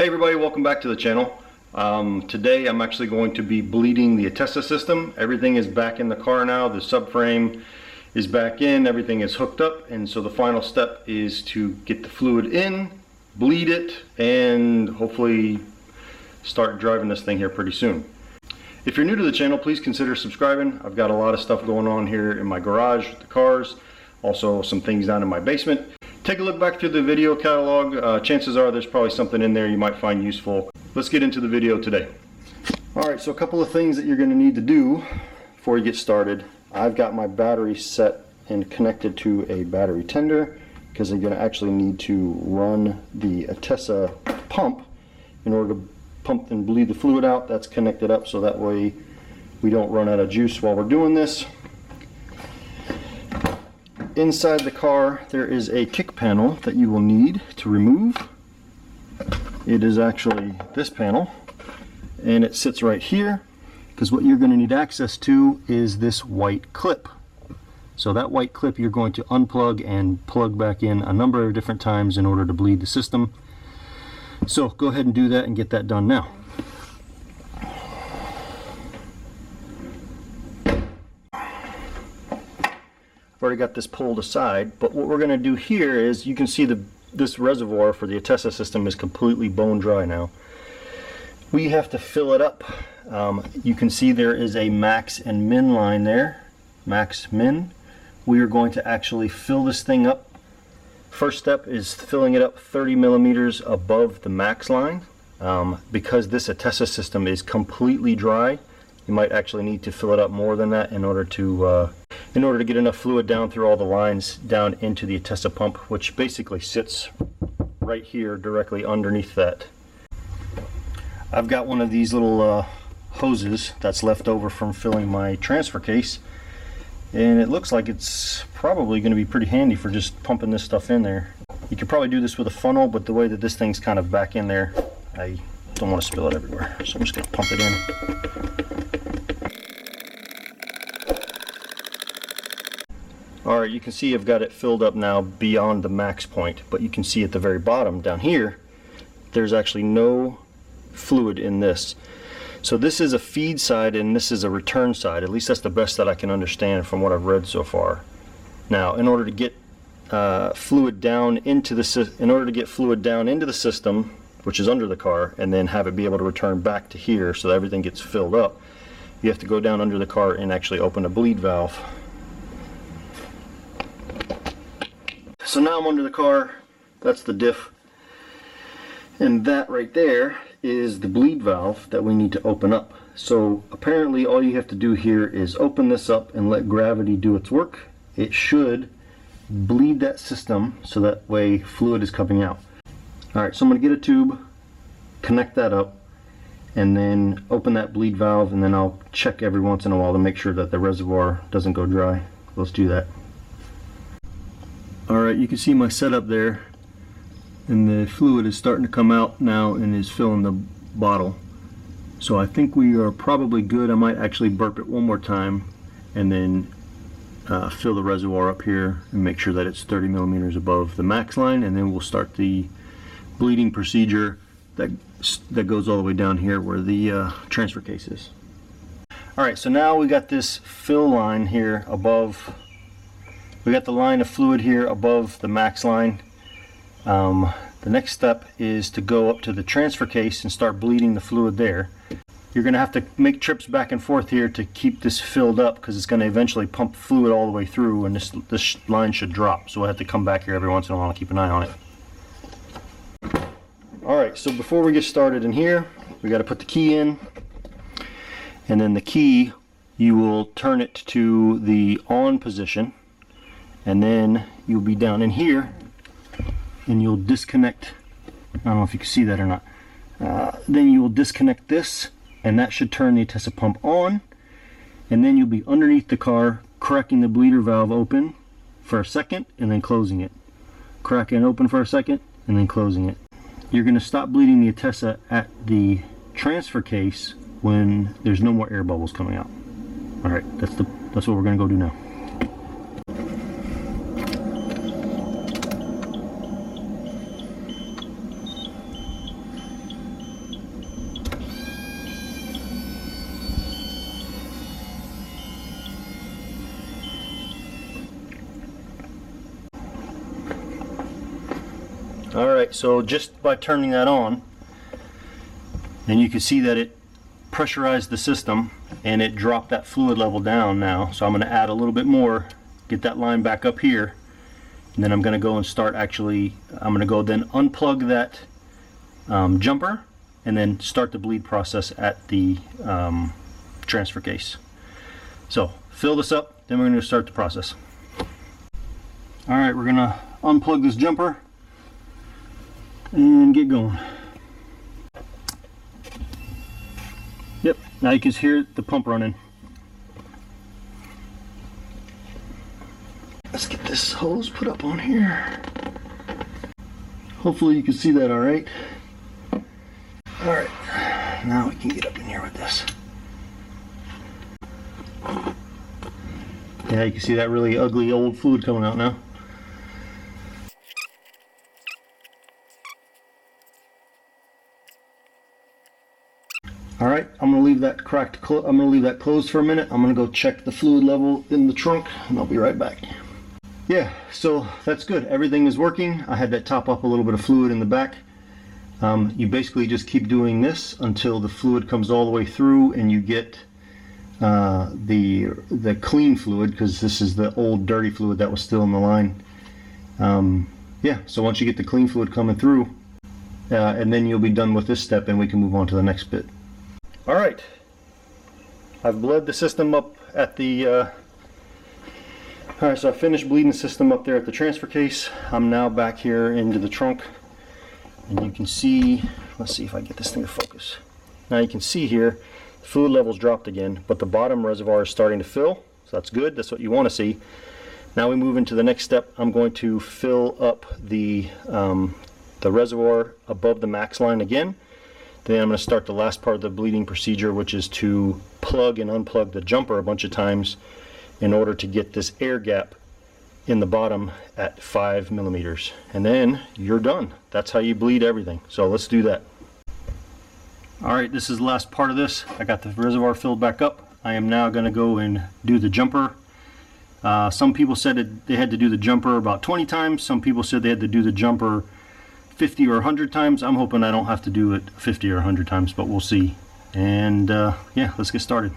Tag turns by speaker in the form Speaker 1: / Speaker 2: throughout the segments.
Speaker 1: Hey everybody, welcome back to the channel. Um, today I'm actually going to be bleeding the ATTESA system. Everything is back in the car now. The subframe is back in, everything is hooked up, and so the final step is to get the fluid in, bleed it, and hopefully start driving this thing here pretty soon. If you're new to the channel, please consider subscribing. I've got a lot of stuff going on here in my garage with the cars, also some things down in my basement. Take a look back through the video catalog. Uh, chances are there's probably something in there you might find useful. Let's get into the video today. Alright, so a couple of things that you're going to need to do before you get started. I've got my battery set and connected to a battery tender because I'm going to actually need to run the ATTESA pump in order to pump and bleed the fluid out. That's connected up so that way we don't run out of juice while we're doing this. Inside the car there is a kick panel that you will need to remove. It is actually this panel and it sits right here because what you're going to need access to is this white clip. So that white clip you're going to unplug and plug back in a number of different times in order to bleed the system. So go ahead and do that and get that done now. I've already got this pulled aside, but what we're going to do here is you can see the this reservoir for the ATTESA system is completely bone dry now. We have to fill it up. Um, you can see there is a max and min line there, max min. We are going to actually fill this thing up. First step is filling it up 30 millimeters above the max line. Um, because this ATTESA system is completely dry, you might actually need to fill it up more than that in order to uh, in order to get enough fluid down through all the lines down into the ATTESA pump, which basically sits right here directly underneath that. I've got one of these little uh, hoses that's left over from filling my transfer case and it looks like it's probably going to be pretty handy for just pumping this stuff in there. You could probably do this with a funnel, but the way that this thing's kind of back in there, I don't want to spill it everywhere. So I'm just going to pump it in. Alright, you can see I've got it filled up now beyond the max point, but you can see at the very bottom down here, there's actually no fluid in this. So this is a feed side and this is a return side. At least that's the best that I can understand from what I've read so far. Now, in order to get uh, fluid down into the in order to get fluid down into the system, which is under the car, and then have it be able to return back to here so that everything gets filled up, you have to go down under the car and actually open a bleed valve. So now I'm under the car. That's the diff. And that right there is the bleed valve that we need to open up. So apparently all you have to do here is open this up and let gravity do its work. It should bleed that system so that way fluid is coming out. Alright, so I'm to get a tube, connect that up, and then open that bleed valve and then I'll check every once in a while to make sure that the reservoir doesn't go dry. Let's do that. Alright, you can see my setup there and the fluid is starting to come out now and is filling the bottle. So I think we are probably good. I might actually burp it one more time and then uh, fill the reservoir up here and make sure that it's 30 millimeters above the max line and then we'll start the bleeding procedure that, that goes all the way down here where the uh, transfer case is. Alright, so now we got this fill line here above we got the line of fluid here above the max line. Um, the next step is to go up to the transfer case and start bleeding the fluid there. You're going to have to make trips back and forth here to keep this filled up because it's going to eventually pump fluid all the way through and this, this line should drop. So we'll have to come back here every once in a while and keep an eye on it. Alright, so before we get started in here, we got to put the key in. And then the key, you will turn it to the on position and then you'll be down in here and you'll disconnect. I don't know if you can see that or not. Uh, then you will disconnect this and that should turn the ATTESA pump on. And then you'll be underneath the car cracking the bleeder valve open for a second and then closing it. Cracking it open for a second and then closing it. You're going to stop bleeding the ATTESA at the transfer case when there's no more air bubbles coming out. Alright that's the that's what we're going to go do now right, so just by turning that on, and you can see that it pressurized the system and it dropped that fluid level down now. So I'm going to add a little bit more, get that line back up here, and then I'm going to go and start actually, I'm going to go then unplug that um, jumper and then start the bleed process at the um, transfer case. So fill this up, then we're going to start the process. All right, we're going to unplug this jumper and get going. Yep, now you can hear the pump running. Let's get this hose put up on here. Hopefully you can see that all right. All right, now we can get up in here with this. Yeah, you can see that really ugly old fluid coming out now. All right, I'm gonna leave that cracked. I'm gonna leave that closed for a minute. I'm gonna go check the fluid level in the trunk, and I'll be right back. Yeah, so that's good. Everything is working. I had that top up a little bit of fluid in the back. Um, you basically just keep doing this until the fluid comes all the way through and you get uh, the the clean fluid because this is the old dirty fluid that was still in the line. Um, yeah, so once you get the clean fluid coming through, uh, and then you'll be done with this step and we can move on to the next bit. All right, I've bled the system up at the, uh, all right, so I finished bleeding the system up there at the transfer case. I'm now back here into the trunk and you can see, let's see if I get this thing to focus. Now you can see here, the fluid levels dropped again, but the bottom reservoir is starting to fill, so that's good, that's what you want to see. Now we move into the next step. I'm going to fill up the, um, the reservoir above the max line again. Then I'm going to start the last part of the bleeding procedure, which is to plug and unplug the jumper a bunch of times in order to get this air gap in the bottom at five millimeters. And then you're done. That's how you bleed everything. So let's do that. All right, this is the last part of this. I got the reservoir filled back up. I am now going to go and do the jumper. Uh, some people said it, they had to do the jumper about 20 times. Some people said they had to do the jumper 50 or 100 times. I'm hoping I don't have to do it 50 or 100 times, but we'll see. And uh, yeah, let's get started.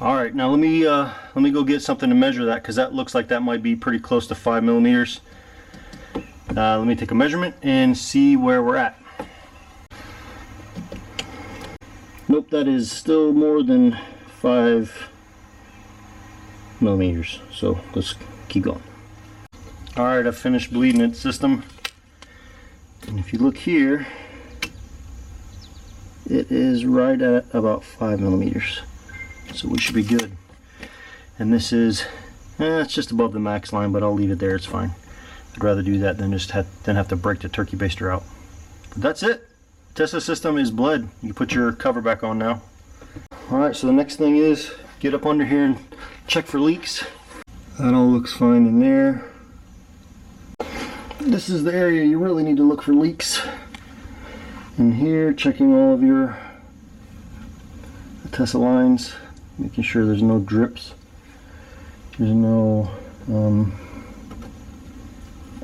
Speaker 1: All right, now let me uh, let me go get something to measure that because that looks like that might be pretty close to five millimeters. Uh, let me take a measurement and see where we're at. Nope, that is still more than five millimeters. So let's keep going. All right, I've finished bleeding its system. And if you look here, it is right at about five millimeters so we should be good. And this is eh, it's just above the max line but I'll leave it there. It's fine. I'd rather do that than just have, than have to break the turkey baster out. But that's it. ATTESA system is bled you put your cover back on now. Alright so the next thing is get up under here and check for leaks. That all looks fine in there. This is the area you really need to look for leaks. In here checking all of your ATTESA lines making sure there's no drips. There's no um,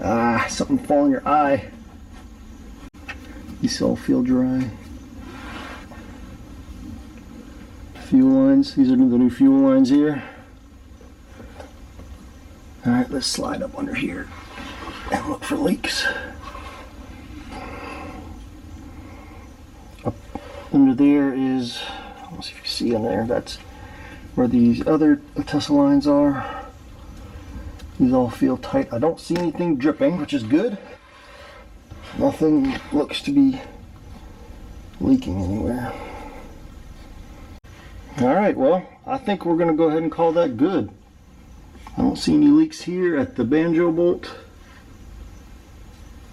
Speaker 1: ah something fall in your eye. These all feel dry. Fuel lines these are the new fuel lines here. All right let's slide up under here and look for leaks. Up under there is let's see if you can see in there that's where these other ATTESA lines are. These all feel tight. I don't see anything dripping, which is good. Nothing looks to be leaking anywhere. All right, well, I think we're gonna go ahead and call that good. I don't see any leaks here at the banjo bolt.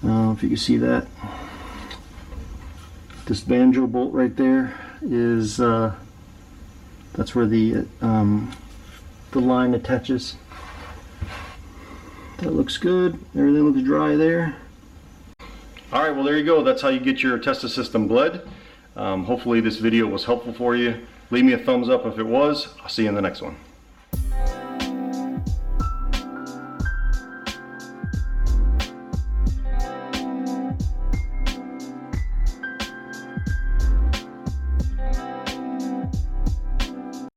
Speaker 1: Uh, if you can see that. This banjo bolt right there is, uh, that's where the, um, the line attaches. That looks good. Everything looks dry there. All right, well, there you go. That's how you get your ATTESA system bled. Um, hopefully this video was helpful for you. Leave me a thumbs up if it was. I'll see you in the next one.